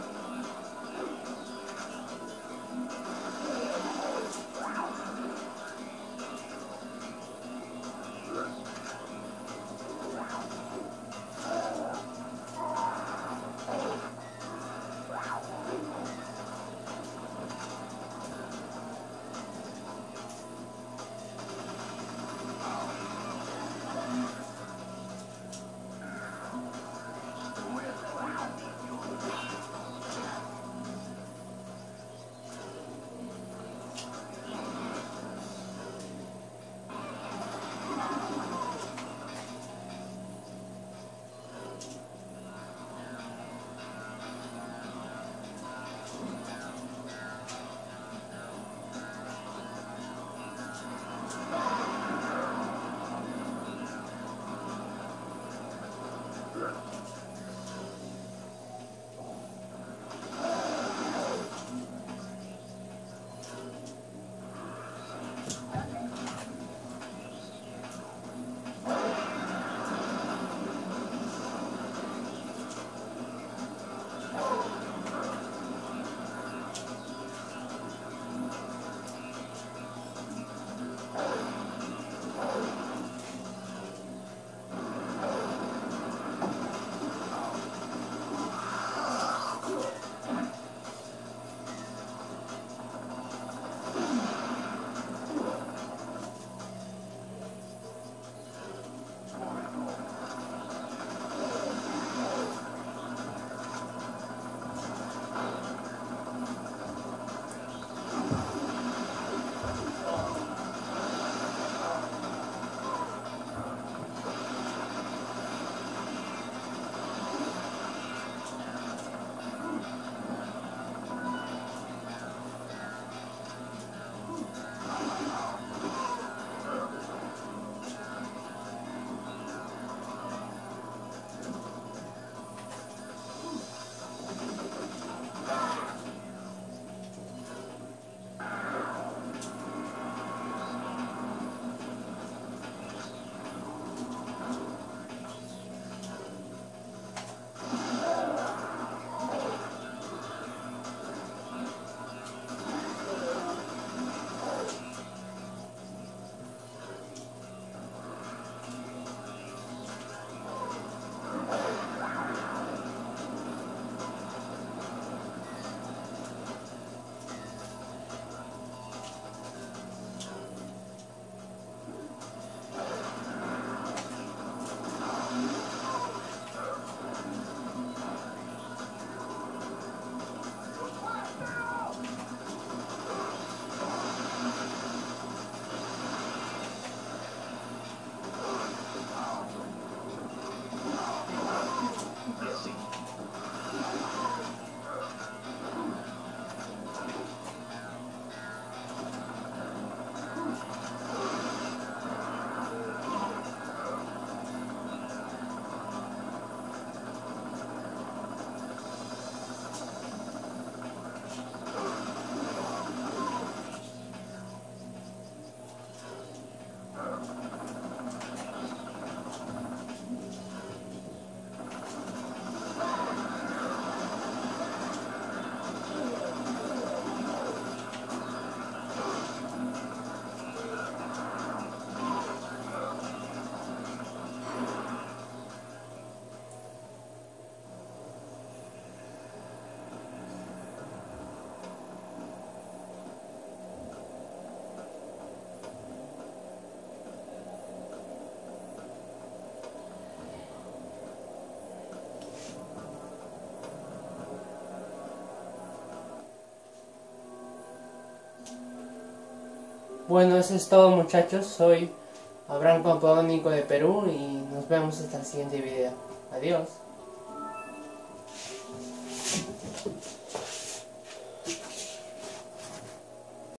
から。Bueno, eso es todo muchachos. Soy Abraham Campodónico de Perú y nos vemos hasta el siguiente video. Adiós.